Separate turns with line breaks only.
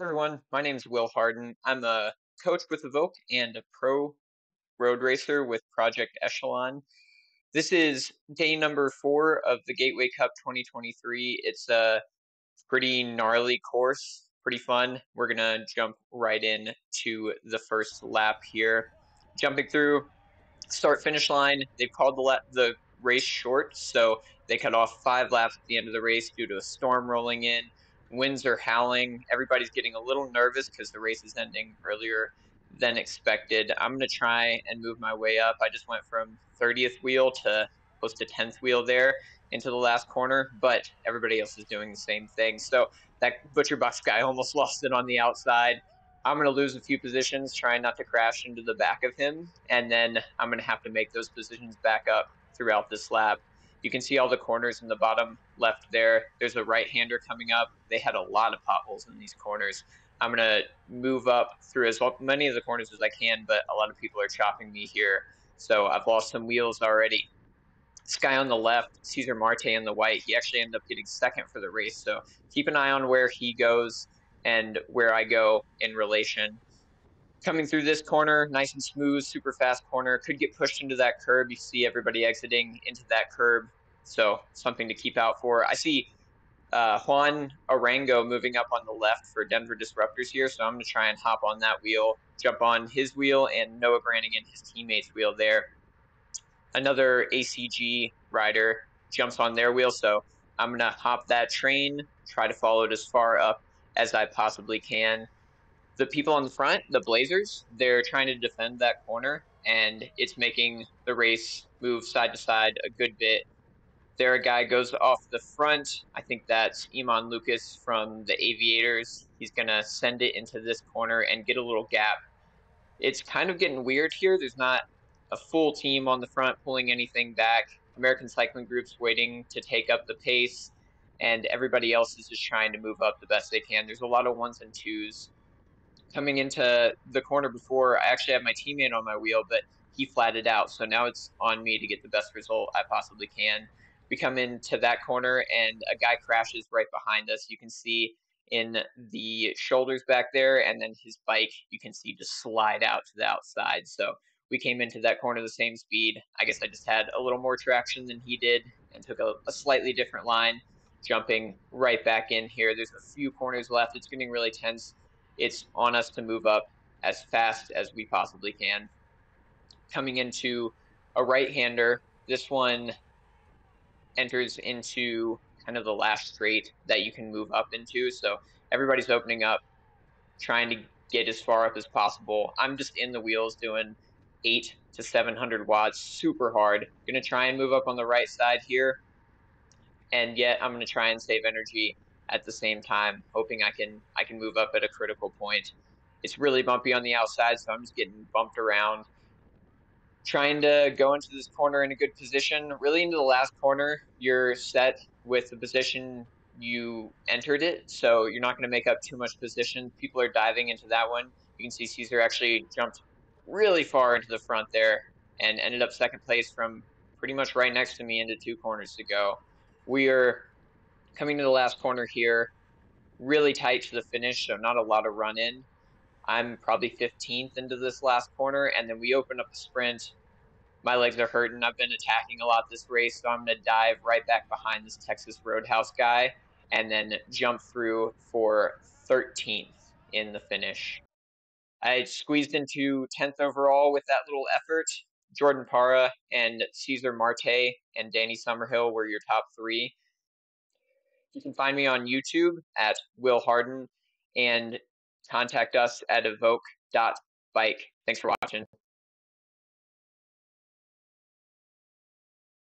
everyone, my name is Will Hardin. I'm a coach with EVOQ and a pro road racer with Project Echelon. This is day number four of the Gateway Cup 2023. It's a pretty gnarly course, pretty fun. We're gonna jump right in to the first lap here. Jumping through start finish line, they've called the la- the race short, so they cut off five laps at the end of the race due to a storm rolling in winds are howling. Everybody's getting a little nervous because the race is ending earlier than expected. I'm going to try and move my way up. I just went from 30th wheel to close to 10th wheel there into the last corner, but everybody else is doing the same thing. So that Butcher Box guy almost lost it on the outside. I'm going to lose a few positions, trying not to crash into the back of him, and then I'm going to have to make those positions back up throughout this lap. You can see all the corners in the bottom left there. There's a right-hander coming up. They had a lot of potholes in these corners. I'm going to move up through as many of the corners as I can, but a lot of people are chopping me here. So I've lost some wheels already. This guy on the left, Cesar Marte on the white, he actually ended up getting second for the race. So keep an eye on where he goes and where I go in relation coming through this corner, nice and smooth, super fast corner. Could get pushed into that curb. You see everybody exiting into that curb. So something to keep out for. I see uh, Juan Arango moving up on the left for Denver Disruptors here. So I'm going to try and hop on that wheel, jump on his wheel, and Noah Granigan, his teammate's wheel there. Another ACG rider jumps on their wheel. So I'm going to hop that train, try to follow it as far up as I possibly can the people on the front, the Blazers, they're trying to defend that corner, and it's making the race move side to side a good bit. There, a guy goes off the front. I think that's Eamon Lucas from the Aviators. He's going to send it into this corner and get a little gap. It's kind of getting weird here. There's not a full team on the front pulling anything back. American Cycling Group's waiting to take up the pace, and everybody else is just trying to move up the best they can. There's a lot of ones and twos coming into the corner before, I actually had my teammate on my wheel, but he flatted out. So now it's on me to get the best result I possibly can. We come into that corner and a guy crashes right behind us. You can see in the shoulders back there, and then his bike you can see just slide out to the outside. So we came into that corner the same speed. I guess I just had a little more traction than he did and took a, a slightly different line. Jumping right back in here. There's a few corners left. It's getting really tense it's on us to move up as fast as we possibly can. Coming into a right hander, this one enters into kind of the last straight that you can move up into. So everybody's opening up, trying to get as far up as possible. I'm just in the wheels doing eight to 700 watts, super hard. Gonna try and move up on the right side here. And yet I'm gonna try and save energy at the same time, hoping I can I can move up at a critical point. It's really bumpy on the outside, so I'm just getting bumped around. Trying to go into this corner in a good position. Really into the last corner, you're set with the position you entered it, so you're not going to make up too much position. People are diving into that one. You can see Cesar actually jumped really far into the front there and ended up second place from pretty much right next to me into two corners to go. We are coming to the last corner here, really tight to the finish, so not a lot of run in. I'm probably 15th into this last corner, and then we open up the sprint. My legs are hurting. I've been attacking a lot this race, so I'm going to dive right back behind this Texas Roadhouse guy and then jump through for 13th in the finish. I squeezed into 10th overall with that little effort. Jordan Parra and Cesar Marte and Danny Summerhill were your top three. You can find me on YouTube at Will Hardin and contact us at evoq.bike. Thanks for watching.